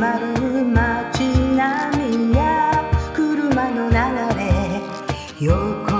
まる街並みや車の流れ横